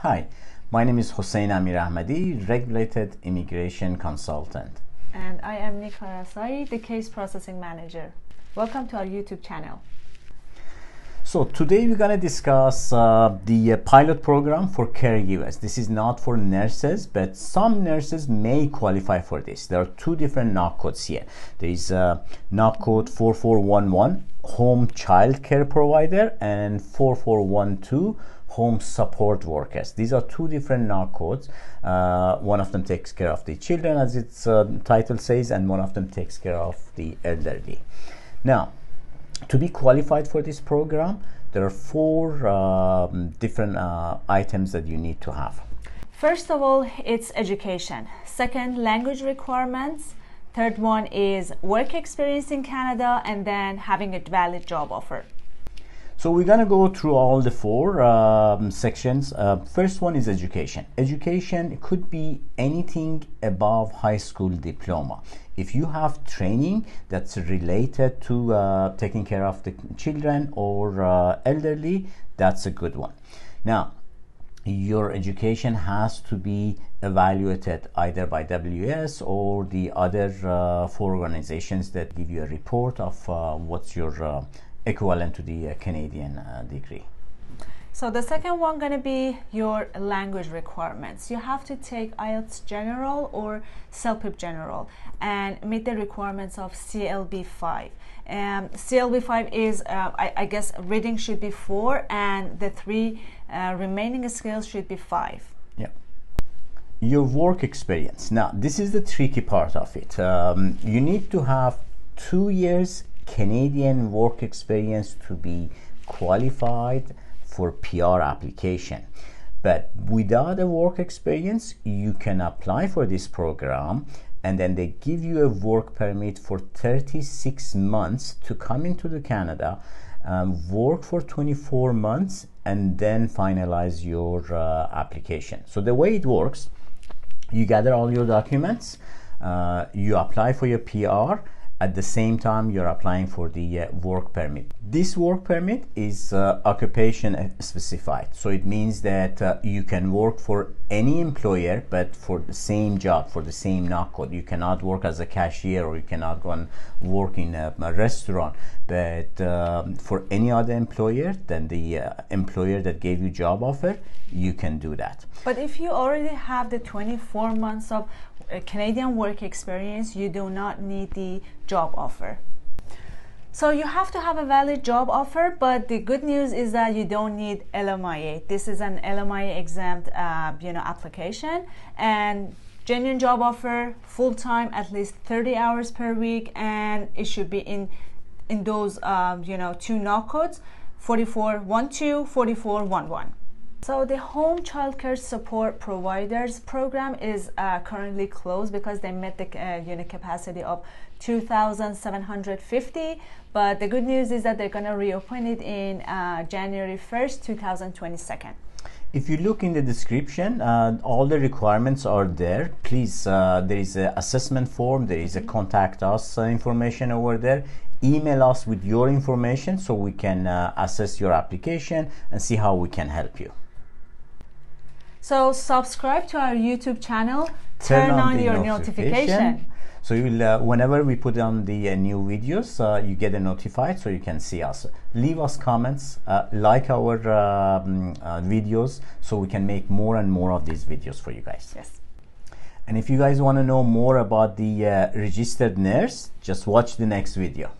Hi, my name is Hossein Amir Ahmadi, Regulated Immigration Consultant. And I am Nicola Asai, the Case Processing Manager. Welcome to our YouTube channel. So today we're going to discuss uh, the uh, pilot program for caregivers. This is not for nurses, but some nurses may qualify for this. There are two different NOC codes here. There is uh, NOC code 4411, home child care provider, and 4412, home support workers. These are two different NOC codes. Uh, one of them takes care of the children, as its uh, title says, and one of them takes care of the elderly. Now, to be qualified for this program, there are four um, different uh, items that you need to have. First of all, it's education. Second, language requirements. Third one is work experience in Canada, and then having a valid job offer. So we're to go through all the four um, sections. Uh, first one is education. Education could be anything above high school diploma. If you have training that's related to uh, taking care of the children or uh, elderly, that's a good one. Now, your education has to be evaluated either by WES or the other uh, four organizations that give you a report of uh, what's your uh, equivalent to the uh, Canadian uh, degree. So the second one going to be your language requirements. You have to take IELTS General or CELPIP General and meet the requirements of CLB 5. Um, CLB 5 is, uh, I, I, guess, reading should be 4 and the three uh, remaining skills should be 5. Yeah. Your work experience. Now, this is the tricky part of it. Um, you need to have two years Canadian work experience to be qualified for PR application. But without a work experience, you can apply for this program and then they give you a work permit for 36 months to come into the Canada, um, work for 24 months, and then finalize your uh, application. So the way it works, you gather all your documents, uh, you apply for your PR, at the same time you're applying for the uh, work permit. This work permit is uh, occupation specified, so it means that uh, you can work for any employer but for the same job, for the same NOC code. You cannot work as a cashier or you cannot go and work in a, a restaurant, but um, for any other employer than the uh, employer that gave you job offer, you can do that. But if you already have the 24 months of Canadian work experience, you do not need the job offer. So you have to have a valid job offer, but the good news is that you don't need LMIA. This is an LMIA exempt, uh, you know, application, and genuine job offer, full time, at least 30 hours per week, and it should be in in those, um, you know, two NOC codes, 4412, 4411. So the home childcare support providers program is uh, currently closed because they met the uh, unit capacity of 2,750. But the good news is that they're going to reopen it in uh, January 1st, 2022. If you look in the description, uh, all the requirements are there. Please, uh, there is an assessment form, there is a contact us uh, information over there. Email us with your information so we can assess your application and see how we can help you. So subscribe to our YouTube channel. Turn, turn on, on your notification. notification. So you will, uh, whenever we put on the uh, new videos, uh, you get a notified so you can see us. Leave us comments, uh, like our um, uh, videos so we can make more and more of these videos for you guys. Yes. And if you guys want to know more about the uh, registered nurse, just watch the next video.